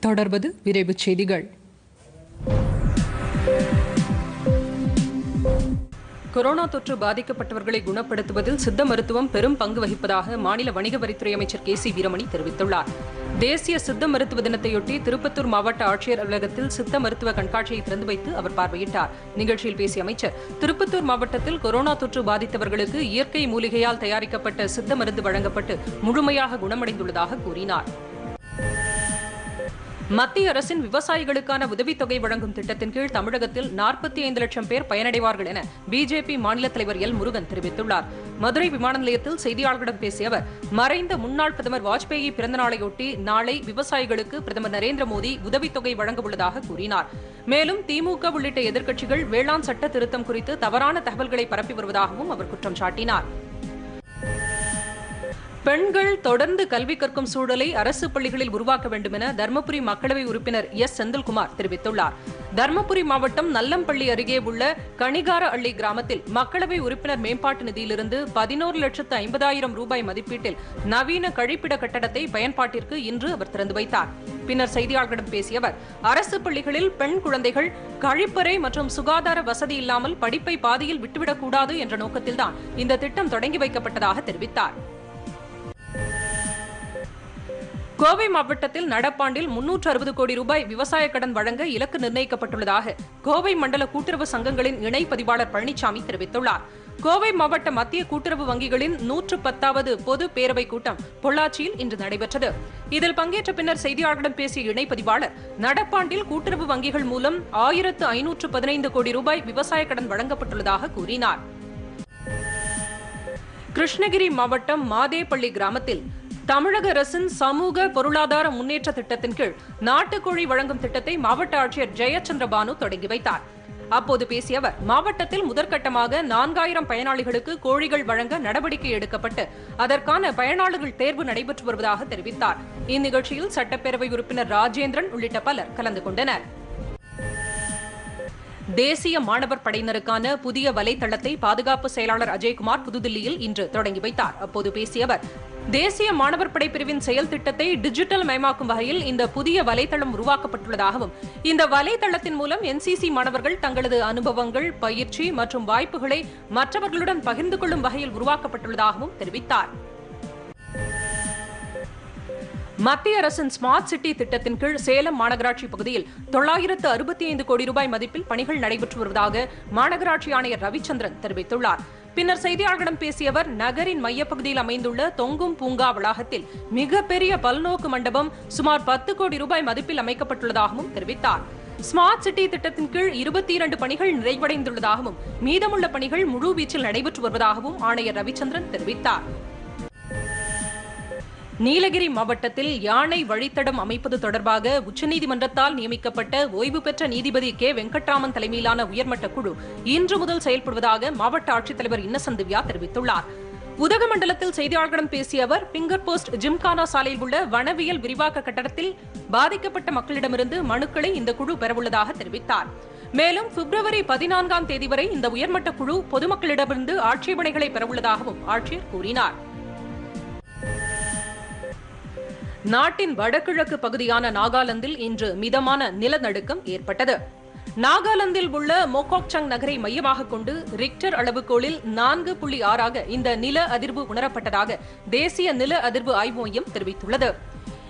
தொடர்வது விரைவுச் செய்திகள். கொரோனா தொற்று பாதிக்கப்பட்டவர்களை குணப்படுத்துவதில் சித்த மருத்துவம் பெரும் பங்கு வகிப்பதாக மாநில வணிக வரித்துறை அமைச்சர் கே சி வீரமணி தெரிவித்துள்ளார். தேசிய சித்த மருத்துவ தினத்தையொட்டி திருப்பத்தூர் மாவட்ட ஆட்சியர் அலுவலகத்தில் சித்த மருத்துவ கண்காட்சியை திறந்து வைத்து அவர் பார்வையிட்டார். நிகழ்ச்சியில் பேசிய அமைச்சர் திருப்பத்தூர் மாவட்டத்தில் கொரோனா தொற்று பாதித்தவர்களுக்கு இயற்கை மூலிகையால் தயாரிக்கப்பட்ட சித்த மருந்து வழங்கப்பட்டு முழுமையாக குணமடைந்துள்ளதாக கூறினார். மத்திய அரசின் விவசாயிகளுக்கான உதவித்தொகை வழங்கும் திட்டத்தின் கீழ் தமிழகத்தில் நாற்பத்தி ஐந்து லட்சம் பேர் பயனடைவார்கள் என பிஜேபி மாநில தலைவர் எல் முருகன் தெரிவித்துள்ளார். மதுரை விமான நிலையத்தில் செய்தியாளர்களிடம் பேசிய அவர் மறைந்த முன்னாள் பிரதமர் வாஜ்பேயி பிறந்தநாளையொட்டி நாளை விவசாயிகளுக்கு பிரதமர் நரேந்திர மோடி உதவித்தொகை வழங்க உள்ளதாக கூறினார். மேலும் திமுக உள்ளிட்ட எதிர்க்கட்சிகள் வேளாண் சட்ட திருத்தம் குறித்து தவறான தகவல்களை பரப்பி வருவதாகவும் அவர் குற்றம் சாட்டினார். பெண்கள் தொடர்ந்து கல்வி கற்கும் சூழலை அரசு பள்ளிகளில் உருவாக்க வேண்டும் என தருமபுரி மக்களவை உறுப்பினர் எஸ். செந்தில்குமார் தெரிவித்துள்ளார். தருமபுரி மாவட்டம் நல்லம்பள்ளி அருகே உள்ள கணிகார அள்ளி கிராமத்தில் மக்களவை உறுப்பினர் மேம்பாட்டு நிதியிலிருந்து பதினோரு லட்சத்து ஐம்பதாயிரம் ரூபாய் மதிப்பீட்டில் நவீன கழிப்பிட கட்டடத்தை பயன்பாட்டிற்கு இன்று அவர் திறந்து வைத்தார். பின்னர் செய்தியாளர்களிடம் பேசிய அவர் அரசு பள்ளிகளில் பெண் குழந்தைகள் கழிப்பறை மற்றும் சுகாதார வசதி இல்லாமல் படிப்பை பாதியில் விட்டுவிடக்கூடாது என்ற நோக்கத்தில்தான் இந்த திட்டம் தொடங்கி வைக்கப்பட்டதாக தெரிவித்தார். கோவை மாவட்டத்தில் நடப்பாண்டில் முன்னூற்று அறுபது கோடி ரூபாய் விவசாய கடன் வழங்க இலக்கு நிர்ணயிக்கப்பட்டுள்ளதாக கோவை மண்டல கூட்டுறவு சங்கங்களின் இணை பதிவாளர் பழனிசாமி தெரிவித்துள்ளார். கோவை மாவட்ட மத்திய கூட்டுறவு வங்கிகளின் நூற்று பத்தாவது பொது பேரவை கூட்டம் பொள்ளாச்சியில் இன்று நடைபெற்றது. இதில் பங்கேற்ற பின்னர் செய்தியாளர்களிடம் பேசிய இணை பதிவாளர் நடப்பாண்டில் கூட்டுறவு வங்கிகள் மூலம் ஆயிரத்து ஐநூற்று பதினைந்து கோடி ரூபாய் விவசாய கடன் வழங்கப்பட்டுள்ளதாக கூறினார். கிருஷ்ணகிரி மாவட்டம் மாதேப்பள்ளி கிராமத்தில் தமிழக அரசின் சமூக பொருளாதார முன்னேற்ற திட்டத்தின் கீழ் நாட்டுக்கோழி வழங்கும் திட்டத்தை மாவட்ட ஆட்சியர் ஜெயச்சந்திர பானு தொடங்கி வைத்தார். அப்போது பேசிய அவர் மாவட்டத்தில் முதற்கட்டமாக நான்காயிரம் பயனாளிகளுக்கு கோழிகள் வழங்க நடவடிக்கை எடுக்கப்பட்டு அதற்கான பயனாளிகள் தேர்வு நடைபெற்று வருவதாக தெரிவித்தார். இந்நிகழ்ச்சியில் சட்டப்பேரவை உறுப்பினர் ராஜேந்திரன் உள்ளிட்ட பலர் கலந்து கொண்டனர். தேசிய மாணவர் படையினருக்கான புதிய வலைதளத்தை பாதுகாப்பு செயலாளர் அஜய்குமார் புதுதில்லியில் இன்று தொடங்கி வைத்தார். அப்போது பேசிய அவர் தேசிய மாணவர் படை பிரிவின் செயல் திட்டத்தை டிஜிட்டல் மயமாக்கும் வகையில் இந்த புதிய வலைதளம் உருவாக்கப்பட்டுள்ளதாகவும் இந்த வலைதளத்தின் மூலம் என்சிசி மாணவர்கள் தங்களது அனுபவங்கள் பயிற்சி மற்றும் வாய்ப்புகளை மற்றவர்களுடன் பகிர்ந்து கொள்ளும் வகையில் உருவாக்கப்பட்டுள்ளதாகவும் தெரிவித்தார். மத்திய அரசின் ஸ்மார்ட் சிட்டி திட்டத்தின் கீழ் சேலம் மாநகராட்சி பகுதியில் தொள்ளாயிரத்து அறுபத்தி ஐந்து கோடி ரூபாய் மதிப்பில் பணிகள் நடைபெற்று வருவதாக மாநகராட்சி ஆணையர் ரவிச்சந்திரன் தெரிவித்துள்ளார். பின்னர் செய்தியாளர்களிடம் பேசிய அவர் நகரின் மையப்பகுதியில் அமைந்துள்ள தொங்கும் பூங்கா வளாகத்தில் மிகப்பெரிய பல்நோக்கு மண்டபம் சுமார் பத்து கோடி ரூபாய் மதிப்பில் அமைக்கப்பட்டுள்ளதாகவும் தெரிவித்தார். ஸ்மார்ட் சிட்டி திட்டத்தின் கீழ் இருபத்தி இரண்டு பணிகள் நிறைவடைந்துள்ளதாகவும் மீதமுள்ள பணிகள் முழுவீச்சில் நடைபெற்று வருவதாகவும் ஆணையர் ரவிச்சந்திரன் தெரிவித்தார். நீலகிரி மாவட்டத்தில் யானை வழித்தடம் அமைப்பது தொடர்பாக உச்சநீதிமன்றத்தால் நியமிக்கப்பட்ட ஓய்வு பெற்ற நீதிபதி கே. வெங்கட்ராமன் தலைமையிலான உயர்மட்ட குழு இன்று முதல் செயல்படுவதாக மாவட்ட ஆட்சித்தலைவர் இன்னசென்ட் திவ்யா தெரிவித்துள்ளார். உதகமண்டலத்தில் செய்தியாளர்களிடம் பேசிய அவர் பிங்கர் போஸ்ட் ஜிம்கானா சாலையில் உள்ள வனவியல் விரிவாக்க கட்டடத்தில் பாதிக்கப்பட்ட மக்களிடமிருந்து மனுக்களை இந்த குழு பெறவுள்ளதாக தெரிவித்தார். மேலும் பிப்ரவரி பதினான்காம் தேதி வரை இந்த உயர்மட்ட குழு பொதுமக்களிடமிருந்து ஆட்சேபனைகளை பெறவுள்ளதாகவும் ஆட்சியர் கூறினார். நாட்டின் வடகிழக்கு பகுதியான நாகாலாந்தில் இன்று மிதமான நிலநடுக்கம் ஏற்பட்டது. நாகாலாந்தில் உள்ள மோகாக்சங் நகரை மையமாக கொண்டு ரிக்டர் அளவுகோலில் நான்கு புள்ளி ஆறாக இந்த நில அதிர்வு உணரப்பட்டதாக தேசிய நில அதிர்வு ஆய்வு மையம் தெரிவித்துள்ளது.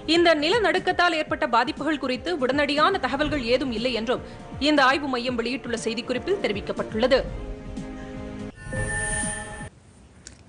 இந்த நிலநடுக்கத்தால் ஏற்பட்ட பாதிப்புகள் குறித்து உடனடியான தகவல்கள் ஏதும் இல்லை என்றும் இந்த ஆய்வு மையம் வெளியிட்டுள்ள செய்திக்குறிப்பில் தெரிவிக்கப்பட்டுள்ளது.